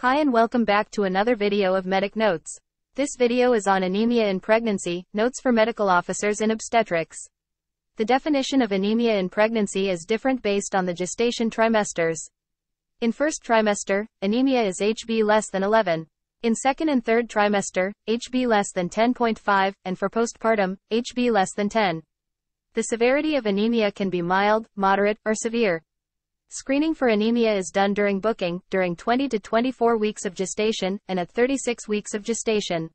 Hi and welcome back to another video of Medic Notes. This video is on anemia in pregnancy, notes for medical officers in obstetrics. The definition of anemia in pregnancy is different based on the gestation trimesters. In first trimester, anemia is HB less than 11. In second and third trimester, HB less than 10.5, and for postpartum, HB less than 10. The severity of anemia can be mild, moderate, or severe. Screening for anemia is done during booking, during 20 to 24 weeks of gestation, and at 36 weeks of gestation.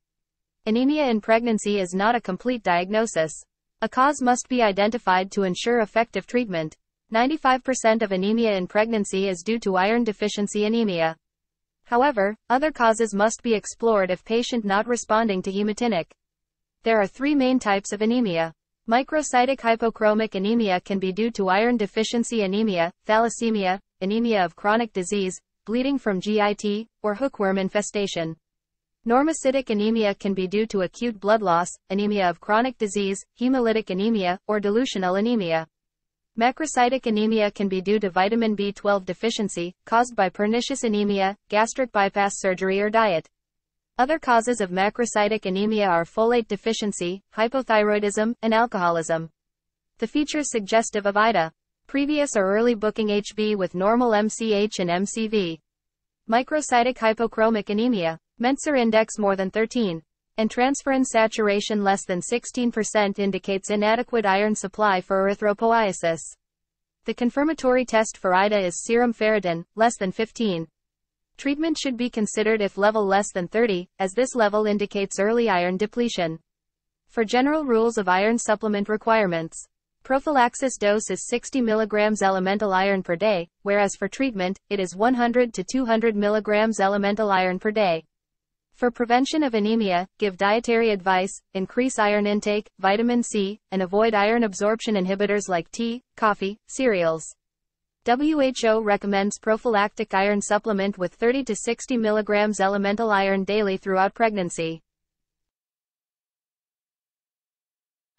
Anemia in pregnancy is not a complete diagnosis. A cause must be identified to ensure effective treatment. 95% of anemia in pregnancy is due to iron deficiency anemia. However, other causes must be explored if patient not responding to hematinic. There are three main types of anemia. Microcytic hypochromic anemia can be due to iron deficiency anemia, thalassemia, anemia of chronic disease, bleeding from GIT, or hookworm infestation. Normocytic anemia can be due to acute blood loss, anemia of chronic disease, hemolytic anemia, or dilutional anemia. Macrocytic anemia can be due to vitamin B12 deficiency, caused by pernicious anemia, gastric bypass surgery or diet. Other causes of macrocytic anemia are folate deficiency, hypothyroidism, and alcoholism. The features suggestive of IDA. Previous or early booking HB with normal MCH and MCV. Microcytic hypochromic anemia. Mentzer index more than 13. And transferrin saturation less than 16% indicates inadequate iron supply for erythropoiesis. The confirmatory test for IDA is serum ferritin, less than 15. Treatment should be considered if level less than 30, as this level indicates early iron depletion. For general rules of iron supplement requirements, prophylaxis dose is 60 mg elemental iron per day, whereas for treatment, it is 100 to 200 mg elemental iron per day. For prevention of anemia, give dietary advice, increase iron intake, vitamin C, and avoid iron absorption inhibitors like tea, coffee, cereals. WHO recommends prophylactic iron supplement with 30 to 60 mg elemental iron daily throughout pregnancy.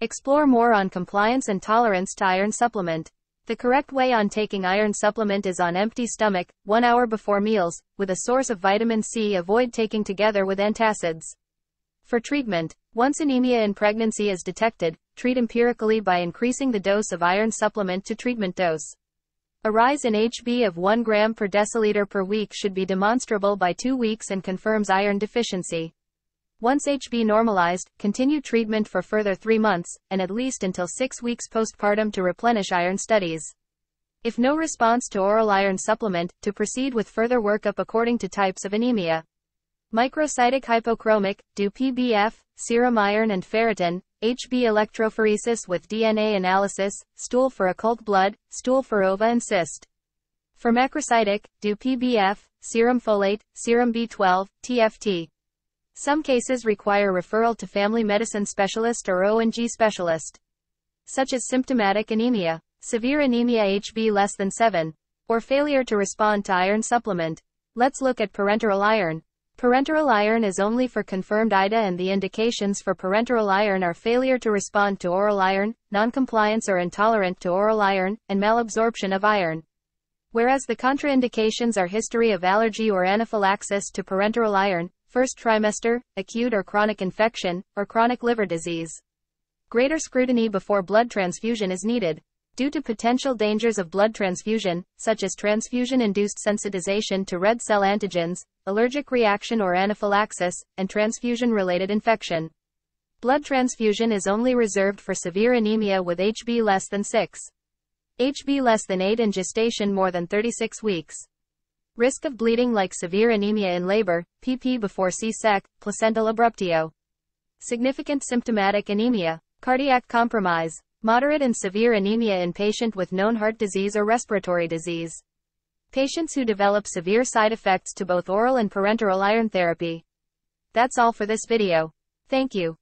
Explore more on compliance and tolerance to iron supplement. The correct way on taking iron supplement is on empty stomach, 1 hour before meals, with a source of vitamin C avoid taking together with antacids. For treatment, once anemia in pregnancy is detected, treat empirically by increasing the dose of iron supplement to treatment dose. A rise in HB of 1 gram per deciliter per week should be demonstrable by 2 weeks and confirms iron deficiency. Once HB normalized, continue treatment for further 3 months, and at least until 6 weeks postpartum to replenish iron studies. If no response to oral iron supplement, to proceed with further workup according to types of anemia. Microcytic hypochromic, do PBF, serum iron and ferritin, HB electrophoresis with DNA analysis, stool for occult blood, stool for ova and cyst. For macrocytic, do PBF, serum folate, serum B12, TFT. Some cases require referral to family medicine specialist or O&G specialist. Such as symptomatic anemia, severe anemia HB less than 7, or failure to respond to iron supplement. Let's look at parenteral iron. Parenteral iron is only for confirmed IDA and the indications for parenteral iron are failure to respond to oral iron, noncompliance or intolerant to oral iron, and malabsorption of iron. Whereas the contraindications are history of allergy or anaphylaxis to parenteral iron, first trimester, acute or chronic infection, or chronic liver disease. Greater scrutiny before blood transfusion is needed. Due to potential dangers of blood transfusion, such as transfusion-induced sensitization to red cell antigens, allergic reaction or anaphylaxis, and transfusion-related infection. Blood transfusion is only reserved for severe anemia with HB less than 6. HB less than 8 in gestation more than 36 weeks. Risk of bleeding like severe anemia in labor, PP before C-sec, placental abruptio. Significant symptomatic anemia, cardiac compromise, Moderate and severe anemia in patient with known heart disease or respiratory disease. Patients who develop severe side effects to both oral and parenteral iron therapy. That's all for this video. Thank you.